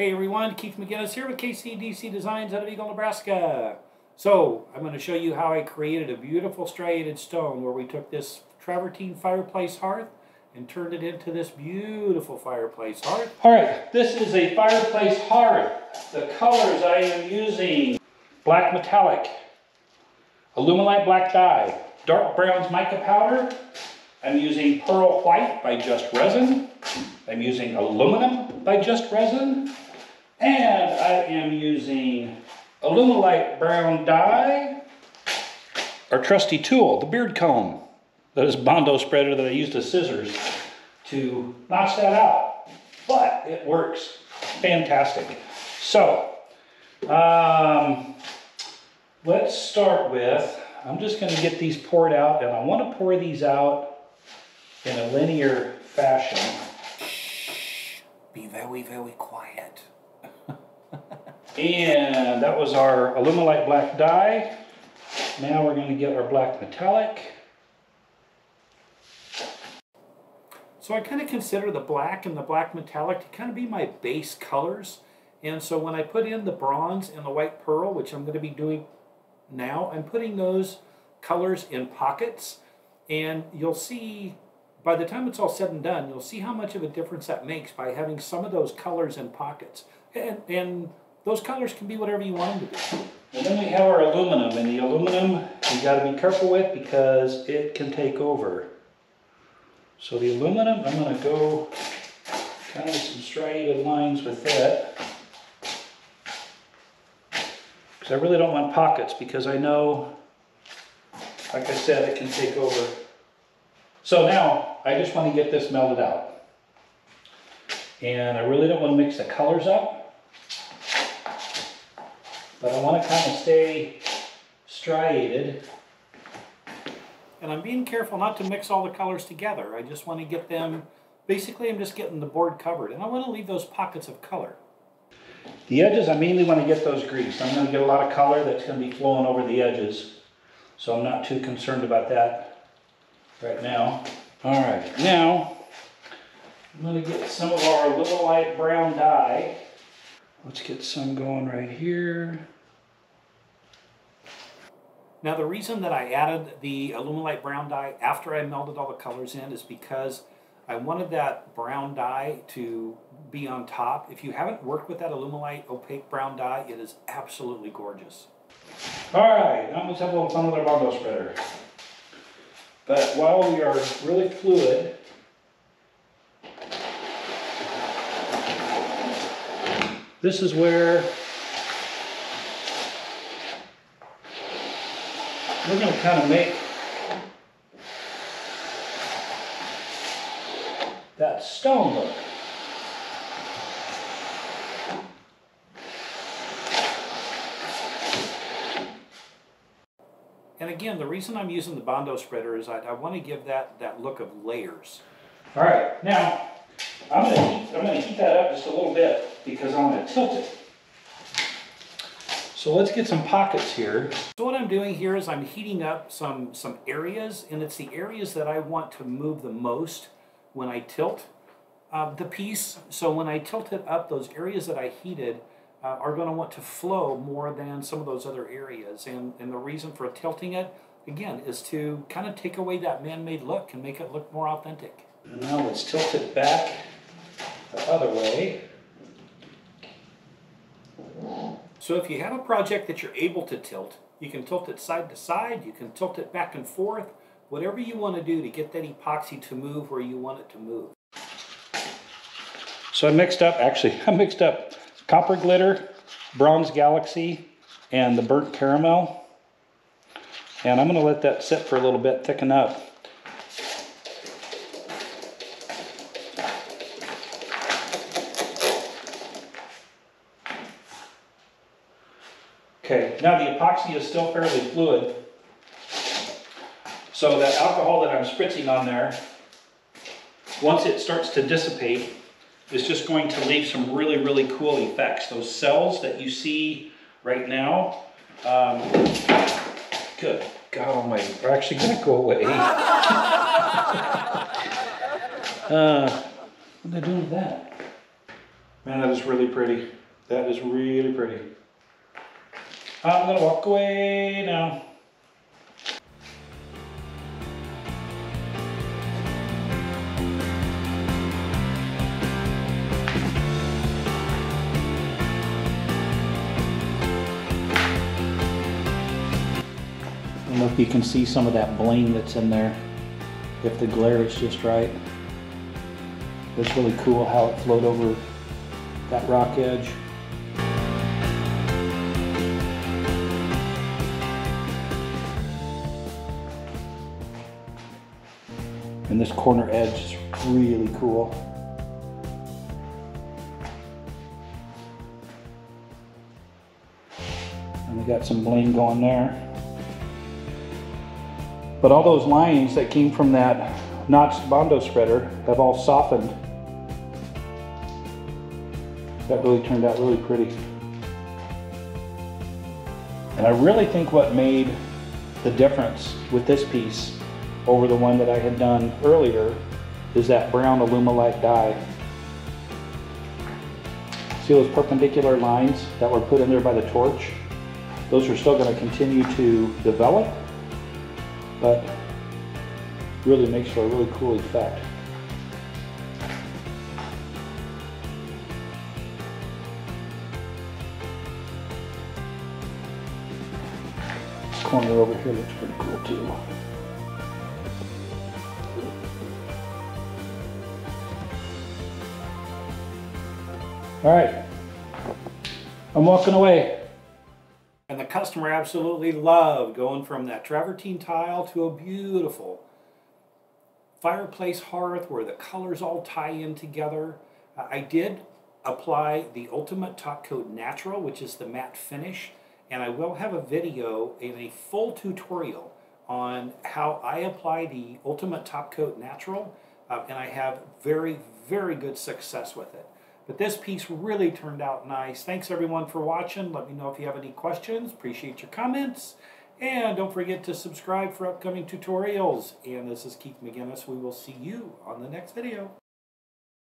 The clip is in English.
Hey everyone, Keith McGinnis here with KCDC Designs out of Eagle, Nebraska. So, I'm going to show you how I created a beautiful striated stone where we took this travertine fireplace hearth and turned it into this beautiful fireplace hearth. Alright, this is a fireplace hearth. The colors I am using, black metallic, Alumilite black dye, dark bronze mica powder, I'm using pearl white by Just Resin, I'm using aluminum by Just Resin, and I am using Alumilite brown dye, our trusty tool, the beard comb. That is Bondo spreader that I used as scissors to notch that out. But it works fantastic. So, um, let's start with, I'm just gonna get these poured out and I wanna pour these out in a linear fashion. Be very, very quiet. And that was our Alumilite black dye. Now we're going to get our black metallic. So I kind of consider the black and the black metallic to kind of be my base colors. And so when I put in the bronze and the white pearl, which I'm going to be doing now, I'm putting those colors in pockets. And you'll see by the time it's all said and done, you'll see how much of a difference that makes by having some of those colors in pockets. And, and those colors can be whatever you want them to be. And then we have our aluminum, and the aluminum you got to be careful with because it can take over. So the aluminum, I'm going to go kind of some striated lines with that. Because I really don't want pockets because I know, like I said, it can take over. So now I just want to get this melted out. And I really don't want to mix the colors up. But I want to kind of stay striated. And I'm being careful not to mix all the colors together. I just want to get them, basically I'm just getting the board covered. And I want to leave those pockets of color. The edges, I mainly want to get those greased. I'm going to get a lot of color that's going to be flowing over the edges. So I'm not too concerned about that right now. All right, now I'm gonna get some of our Alumilite brown dye. Let's get some going right here. Now the reason that I added the Alumilite brown dye after I melted all the colors in is because I wanted that brown dye to be on top. If you haven't worked with that Alumilite opaque brown dye, it is absolutely gorgeous. All right, now let's have a little fun with our Bondo spreader. But while we are really fluid, this is where we're going to kind of make that stone look. And again, the reason I'm using the Bondo spreader is I, I want to give that, that look of layers. All right, now I'm going to heat, I'm going to heat that up just a little bit because I'm going to tilt it. So let's get some pockets here. So what I'm doing here is I'm heating up some, some areas, and it's the areas that I want to move the most when I tilt uh, the piece. So when I tilt it up, those areas that I heated, uh, are going to want to flow more than some of those other areas. And, and the reason for tilting it, again, is to kind of take away that man-made look and make it look more authentic. And now let's tilt it back the other way. So if you have a project that you're able to tilt, you can tilt it side to side, you can tilt it back and forth, whatever you want to do to get that epoxy to move where you want it to move. So I mixed up, actually, I mixed up copper glitter, bronze galaxy, and the burnt caramel. And I'm going to let that sit for a little bit, thicken up. Okay, now the epoxy is still fairly fluid. So that alcohol that I'm spritzing on there, once it starts to dissipate, is just going to leave some really, really cool effects. Those cells that you see right now, um, good God almighty, are actually to go away. uh, what are they doing with that? Man, that is really pretty. That is really pretty. I'm gonna walk away now. I don't know if you can see some of that bling that's in there, if the glare is just right. It's really cool how it flowed over that rock edge. And this corner edge is really cool. And we got some bling going there. But all those lines that came from that notched Bondo spreader have all softened. That really turned out really pretty. And I really think what made the difference with this piece over the one that I had done earlier is that brown Alumilite dye. See those perpendicular lines that were put in there by the torch? Those are still going to continue to develop but really makes for a really cool effect. This corner over here looks pretty cool too. All right, I'm walking away. And the customer absolutely loved going from that travertine tile to a beautiful fireplace hearth where the colors all tie in together. Uh, I did apply the Ultimate Top Coat Natural, which is the matte finish, and I will have a video in a full tutorial on how I apply the Ultimate Top Coat Natural, uh, and I have very, very good success with it. But this piece really turned out nice. Thanks everyone for watching. Let me know if you have any questions. Appreciate your comments. And don't forget to subscribe for upcoming tutorials. And this is Keith McGinnis. We will see you on the next video.